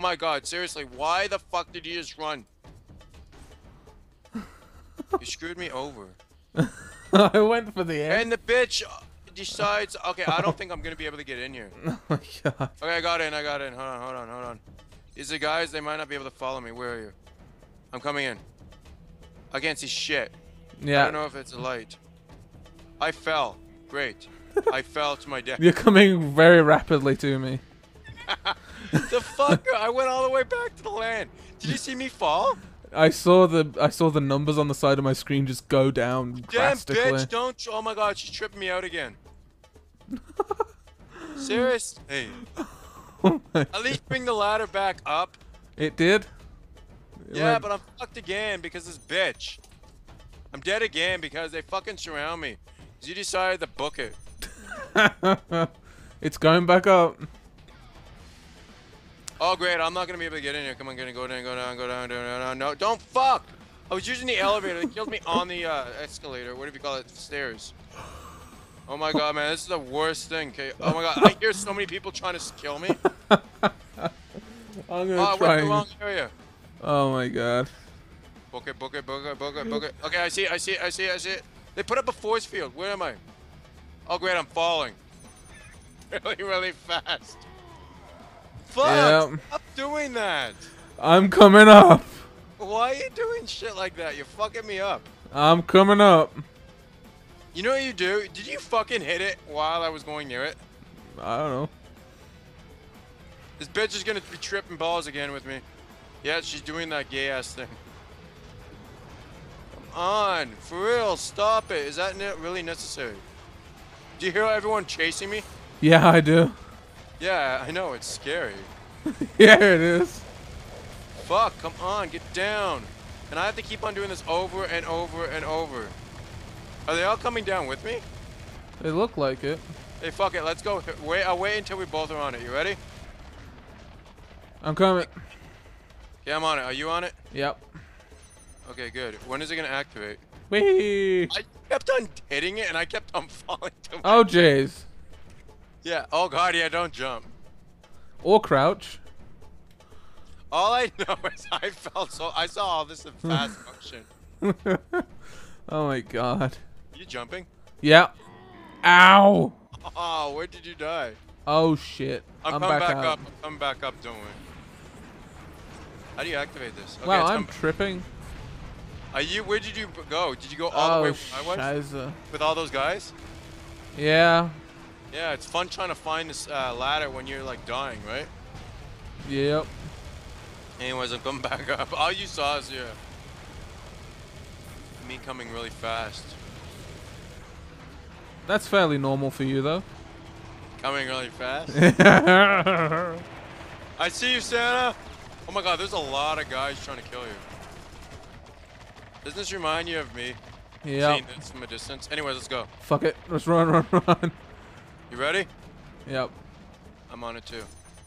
my god, seriously, why the fuck did you just run? you screwed me over. I went for the end. And the bitch decides, okay, I don't think I'm gonna be able to get in here. Oh my god. Okay, I got in, I got in. Hold on, hold on, hold on. These are guys, they might not be able to follow me. Where are you? I'm coming in. I can't see shit. Yeah. I don't know if it's a light. I fell. Great. I fell to my death. You're coming very rapidly to me. the fucker! I went all the way back to the land. Did you see me fall? I saw the I saw the numbers on the side of my screen just go down Damn drastically. bitch! Don't. Oh my god, she's tripping me out again. Serious? Hey. Oh At least bring the ladder back up. it did. It Yeah, went- but I'm fucked again because this bitch. I'm dead again because they fucking surround me. you decided to book it. it's going back up. Oh great, I'm not gonna be able to get in here. Come on, gonna go down, go down, go down, go down, down. No, don't fuck! I was using the elevator. They killed me on the uh, escalator. What do you call it? Stairs. Oh my god, man, this is the worst thing. Okay. Oh my god, I hear so many people trying to kill me. I'm Oh, gonna I went try. the wrong area. Oh my god. Book it, book it, book it, book it, book it. Okay, I see, it, I see, it, I see, it, I see it. They put up a force field. Where am I? Oh great, I'm falling. Really, really fast. Fuck! Yep. Stop doing that. I'm coming up. Why are you doing shit like that? You're fucking me up. I'm coming up. You know what you do? Did you fucking hit it while I was going near it? I don't know. This bitch is gonna be tripping balls again with me. Yeah, she's doing that gay ass thing. Come on, for real, stop it. Is that really necessary? Do you hear everyone chasing me? Yeah, I do. Yeah, I know, it's scary. yeah, it is. Fuck, come on, get down. And I have to keep on doing this over and over and over. Are they all coming down with me? They look like it. Hey, fuck it, let's go. Wait, I'll wait until we both are on it. You ready? I'm coming. Yeah, I'm on it. Are you on it? Yep. Okay, good. When is it gonna activate? Whee! I kept on hitting it and I kept on falling to my Oh, jeez. Yeah. Oh god, yeah, don't jump. Or crouch. All I know is I felt so I saw all this in fast motion. oh my god. You jumping? Yeah. Ow! Oh, where did you die? Oh shit. I'm, I'm, coming back, back, up. I'm coming back up, don't worry. How do you activate this? Okay, wow, I'm tripping. Are you where did you go? Did you go all the Oh, way I was? With all those guys? Yeah. Yeah, it's fun trying to find this uh, ladder when you're like dying, right? Yep. Anyways, I'm coming back up. All you saw is yeah, me coming really fast. That's fairly normal for you, though. Coming really fast. I see you, Santa. Oh my God, there's a lot of guys trying to kill you. Doesn't this remind you of me? Seeing this from a distance. Anyways, let's go. Fuck it. Let's run, run, run. You ready? Yep. I'm on it too.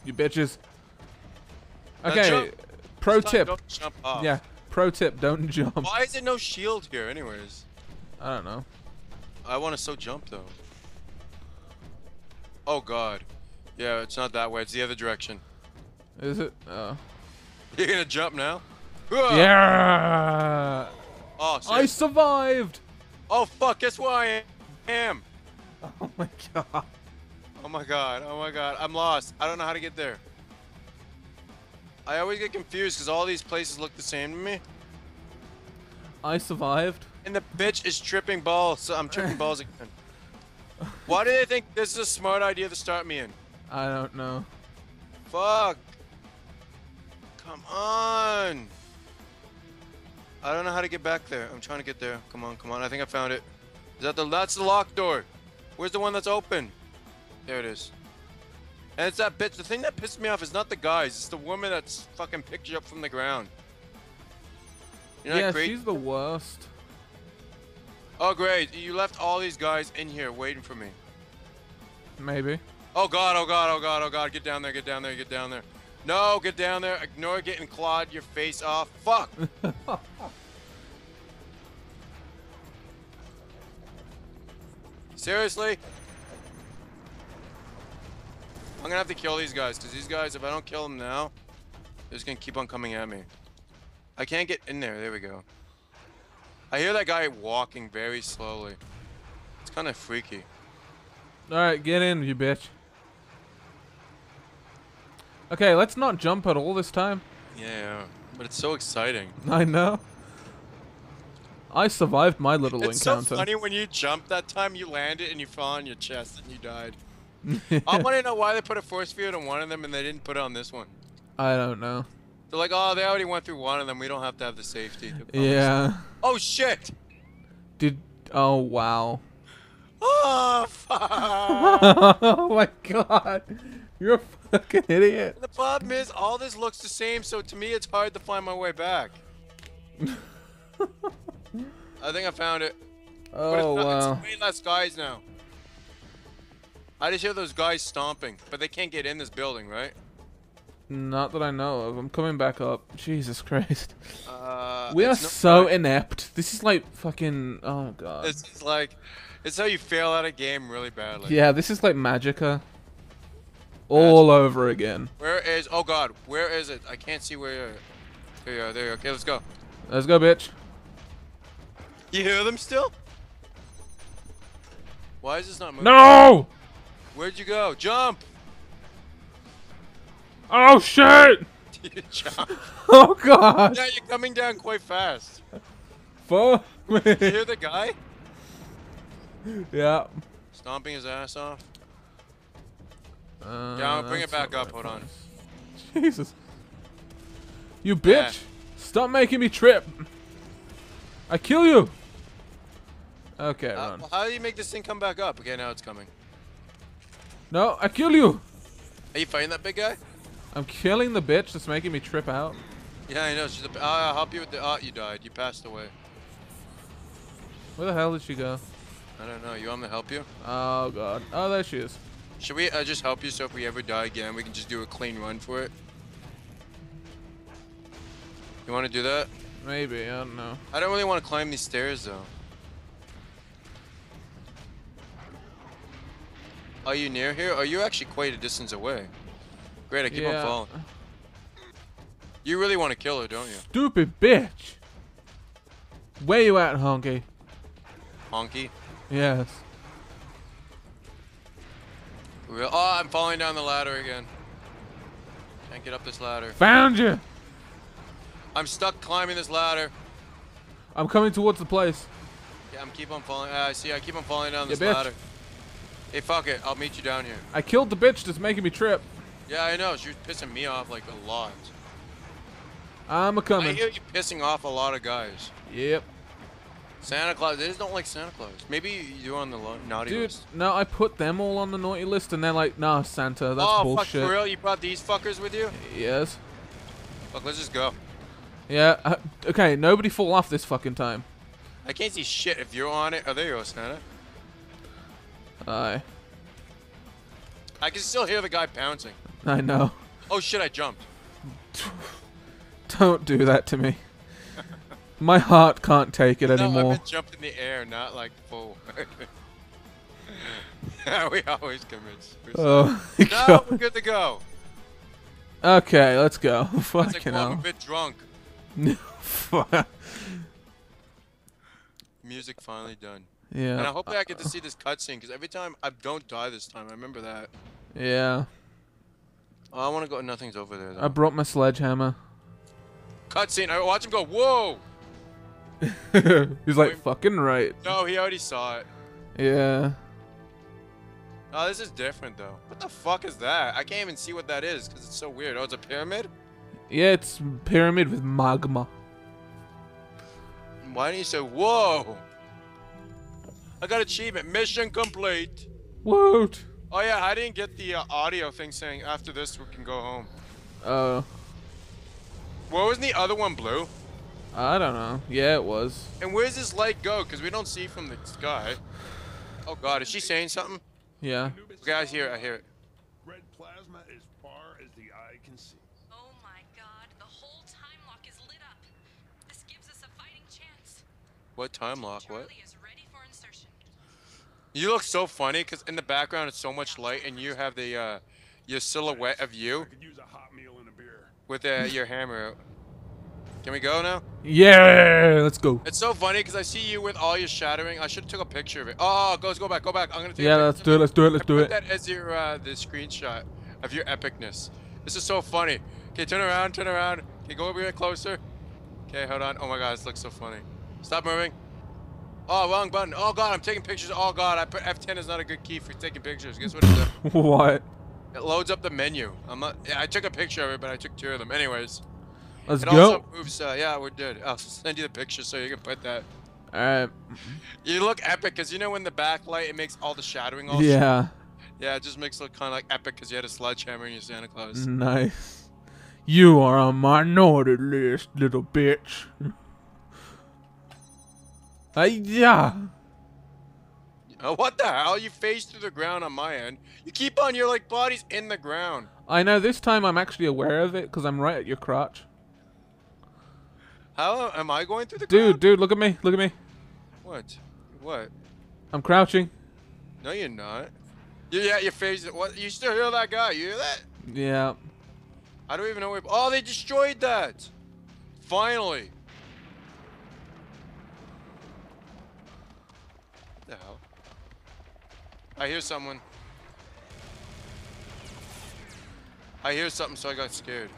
You bitches. Okay. Pro tip. jump off. Yeah. Pro tip. Don't jump. Why is it no shield here, anyways? I don't know. I want to so jump though. Oh God. Yeah, it's not that way. It's the other direction. Is it? Oh. You're gonna jump now? Yeah. Oh, I survived. oh fuck! Guess where I am? Oh my god. Oh my god! Oh my god! I'm lost. I don't know how to get there. I always get confused because all these places look the same to me. I survived. And the bitch is tripping balls. So I'm tripping balls again. Why do they think this is a smart idea to start me in? I don't know. Fuck. Come on. I don't know how to get back there. I'm trying to get there. Come on, come on. I think I found it. Is that the that's the locked door? Where's the one that's open? There it is. And it's that bitch. The thing that pissed me off is not the guys. It's the woman that's fucking picked you up from the ground. You're yeah, great. she's the worst. Oh great. You left all these guys in here waiting for me. Maybe. Oh god, oh god, oh god, oh god, get down there, get down there, get down there. No, get down there. Ignore getting clawed your face off. Fuck. Seriously? I'm gonna have to kill these guys, because these guys, if I don't kill them now, They're just gonna keep on coming at me. I can't get in there. There we go. I hear that guy walking very slowly. It's kind of freaky. All right, get in, you bitch. Okay, let's not jump at all this time. Yeah, but it's so exciting. I know. I survived my little It's encounter. so funny when you jumped that time, you landed and you fell on your chest and you died. I want to know why they put a force field on one of them and they didn't put it on this one. I don't know. They're like, oh, they already went through one of them. We don't have to have the safety. Yeah. Oh shit! Did oh wow. Oh fuck! oh my god. You're a fucking idiot. the problem is, all this looks the same, so to me, it's hard to find my way back. I think I found it. Oh not- wow. It's way less guys now. I just hear those guys stomping, but they can't get in this building, right? Not that I know of. I'm coming back up. Jesus Christ. Uh, We are so inept. This is like fucking oh god. It's just like, it's how you fail at a game really badly. yeah, this is like Magicka. All over again. Where is? Oh God, where is it? I can't see where. There you are. There you are. Okay, let's go. Let's go, bitch. You hear them still? Why is this not moving? No! Where'd you go? Jump! Oh shit! You jump. Oh god! Yeah, you're coming down quite fast. Fuck You hear the guy yeah. stomping his ass off? Uh, Yeah, I'll bring it back up. right Hold on. Jesus. You bitch! Stop making me trip! I kill you! Okay, Uh, run. well, how do you make this thing come back up? Okay, now it's coming. No, I kill you! Are you fighting that big guy? I'm killing the bitch that's making me trip out. Yeah, I know. She's a. I'll help you with the. Oh, you died. You passed away. Where the hell did she go? I don't know. You want me to help you? Oh god. Oh, there she is. Should we uh, just help you so if we ever die again, we can just do a clean run for it? You want to do that? Maybe, I don't know. I don't really want to climb these stairs though. Are you near here? Are you actually quite a distance away? Great, I keep on falling. You really want to kill her, don't you? Stupid bitch! Where you at, honky? Honky. Yes. Real- Oh, I'm falling down the ladder again. Can't get up this ladder. Found you! I'm stuck climbing this ladder. I'm coming towards the place. Yeah, I'm keep on falling. I see. I keep on falling down this bitch. ladder. Hey, fuck it. I'll meet you down here. I killed the bitch that's making me trip. Yeah, I know. She was pissing me off like a lot. I'm a coming. I hear you pissing off a lot of guys. Yep. Santa Claus. They just don't like Santa Claus. Maybe you're on the lo- naughty Dude, list. no, I put them all on the naughty list and they're like, nah, Santa, that's oh, bullshit. fuck, for real? You brought these fuckers with you? Yes. Look, let's just go. Yeah, uh, okay, nobody fall off this fucking time. I can't see shit if you're on it. Oh, there you go, Santa. Aye. I can still hear the guy pouncing. I know. Oh shit, I jumped. Don't do that to me. My heart can't take it No, anymore. jump in the air, not like full. we always commit. Oh, no, God. we're good to go. Okay, let's go. Like, Fucking well, I'm a bit drunk. Fuck. Music finally done. And I yeah. hopefully I get to see this cutscene because every time I don't die this time. I remember that. Yeah. Oh, I want to go. Nothing's over there. Though. I brought my sledgehammer. Cutscene. I watch him go. Whoa! He's like, Wait. fucking right. No, he already saw it. Yeah. Oh, this is different though. What the fuck is that? I can't even see what that is because it's so weird. Oh, it's a pyramid. Yeah, it's pyramid with magma. Why didn't you say whoa? I got achievement. Mission complete. Woot. Oh yeah, I didn't get the uh, audio thing saying after this we can go home. Oh, What was the other one blue? I don't know. Yeah, it was. And where's this light go? Because we don't see from the sky. Oh god, is she saying something? Yeah. Okay, I hear it. I hear it. Red plasma as far as the eye can see. Oh my god, the whole time lock is lit up. This gives us a fighting chance. What time lock? What? Charlie is ready for insertion. You look so funny because in the background it's so much light and you have the uh, your silhouette of you. I could use a hot meal and a beer. with uh, your hammer out. Can we go now? Yeah, let's go. It's so funny because I see you with all your shattering. I should have took a picture of it. Oh, go, go back, go back. I'm gonna take. Yeah, a let's do it. Let's do it. Let's I do put it. that as your uh, the screenshot of your epicness. This is so funny. Okay, turn around, turn around. Okay, go over here closer. Okay, hold on. Oh my god, this looks so funny. Stop moving. Oh, wrong button. Oh god, I'm taking pictures. Oh god, I put F10 is not a good key for taking pictures. Guess what it does? What? It loads up the menu. I'm not. Yeah, I took a picture of it, but I took two of them. Anyways, Let's it go. also moves. Uh, yeah, we're good. I'll send you the picture so you can put that. Alright. You look epic because you know when the backlight it makes all the shadowing all. Yeah. Yeah, it just makes it look kind of like epic because you had a sledgehammer in your Santa Claus. Nice. You are on minority list, little bitch. Uh, yeah. What the hell? You phase through the ground on my end. You keep on your like body's in the ground. I know this time I'm actually aware of it because I'm right at your crotch. How am I going through the Dude, ground? dude, look at me. Look at me. What? What? I'm crouching. No, you're not. You, yeah, you're phasing. What? You still hear that guy? You hear that? Yeah. I don't even know where. Oh, they destroyed that. Finally. The hell? I hear someone. I hear something, so I got scared.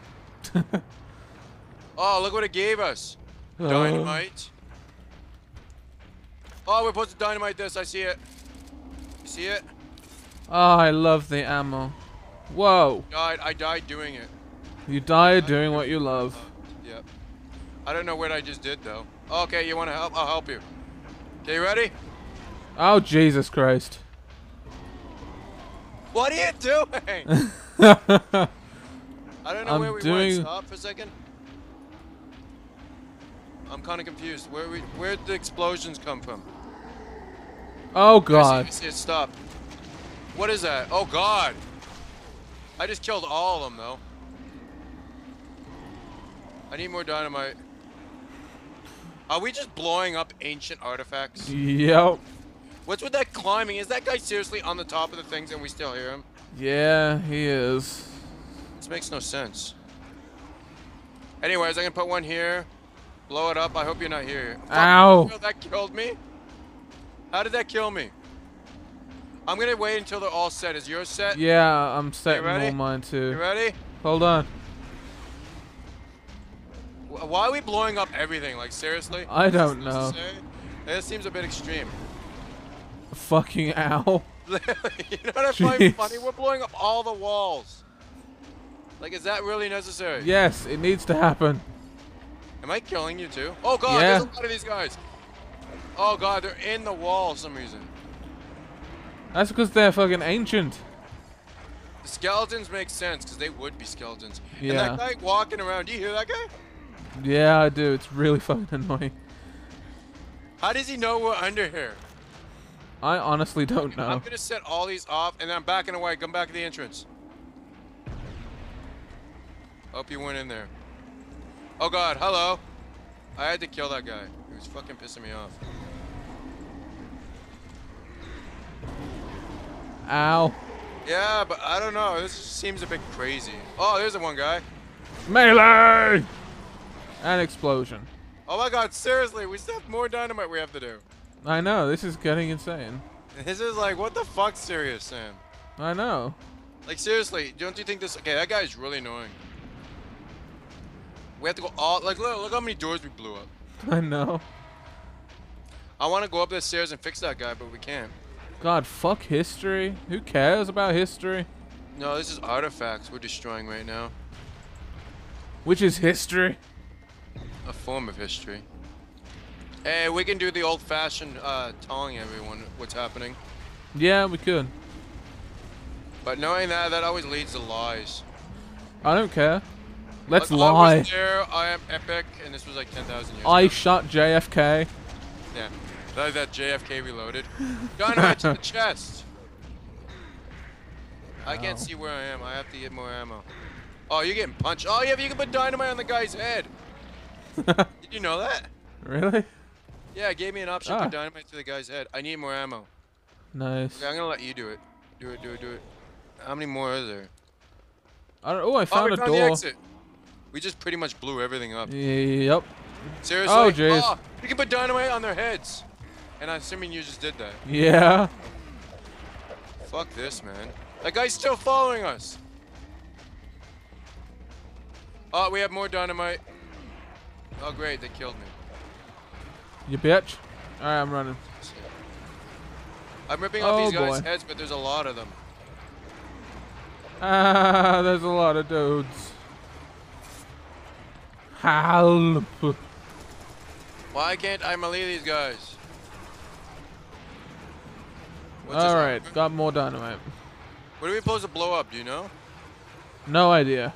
oh, look what it gave us. Uh, Dynamite. Oh, we're supposed to dynamite this. I see it. You see it? Oh, I love the ammo. Whoa. Died. I died doing it. You died doing what you love. Yep. I don't know what I just did though. Okay, you want to help? I'll help you. Okay, you ready? Oh, Jesus Christ. What are you doing? I don't know I'm where we doing- went. Stop for a second. I'm kind of confused. Where we? Where'd the explosions come from? oh, I see- God. I see it stop. What is that? Oh God! I just killed all of them though. I need more dynamite. Are we just blowing up ancient artifacts? Yep. What's with that climbing? Is that guy seriously on the top of the things and we still hear him? Yeah, he is. This makes no sense. Anyways, I can put one here. Blow it up. I hope you're not here. Ow. That killed me? How did that kill me? I'm gonna wait until they're all set. Is yours set? Yeah, I'm setting all mine You ready? Hold on. Why are we blowing up everything? Like, seriously? I don't know. This seems a bit extreme. Fucking owl. you know what I find Jeez. funny? We're blowing up all the walls. Like, is that really necessary? Yes, it needs to happen. Am I killing you too? Oh god, Yeah. there's a lot of these guys. Oh god, they're in the wall for some reason. That's because they're fucking ancient. The skeletons make sense because they would be skeletons. And Yeah. that guy walking around, do you hear that guy? Yeah, I do. It's really fucking annoying. How does he know we're under here? I honestly don't know. I'm gonna set all these off and then I'm backing away. Come back to the entrance. Hope you went in there. Oh god, hello. I had to kill that guy. He was fucking pissing me off. Ow. Yeah, but I don't know. This seems a bit crazy. Oh, there's the one guy. Melee! An explosion. Oh my god, seriously, we still have more dynamite we have to do. I know, this is getting insane. This is like, what the fuck, serious, Sam? I know. Like, seriously, don't you think this... Okay, that guy is really annoying. We have to go all... Like, look, look how many doors we blew up. I know. I want to go up the stairs and fix that guy, but we can't. God, fuck history. Who cares about history? No, this is artifacts we're destroying right now. Which is history? A form of history. Hey, we can do the old-fashioned uh, telling everyone what's happening. Yeah, we could. But knowing that, that always leads to lies. I don't care. Let's Like, I lie. was there, I am epic, and this was like 10,000 years I ago. shot JFK. Yeah. Like that JFK reloaded. Dynamite to the chest. I can't see where I am. I have to get more ammo. Oh, you're getting punched. Oh, yeah, but you can put dynamite on the guy's head. Did you know that? really? Yeah, it gave me an option to Ah. put dynamite to the guy's head. I need more ammo. Nice. Okay, I'm gonna let you do it. Do it, do it, do it. How many more is there? I don't, oh, I Oh, found we a found door. exit. We just pretty much blew everything up. Yep. Seriously? Oh, jeez. Ah, you can put dynamite on their heads. And I'm assuming you just did that. Yeah. Fuck this, man. That guy's still following us. Oh, we have more dynamite. Oh, great. They killed me. You bitch. All right, I'm running. I'm ripping off Oh, these guys' boy. heads, but there's a lot of them. Ah, there's a lot of dudes. Help. Why can't I melee these guys? What's All right, got more dynamite. What are we supposed to blow up? Do you know? No idea.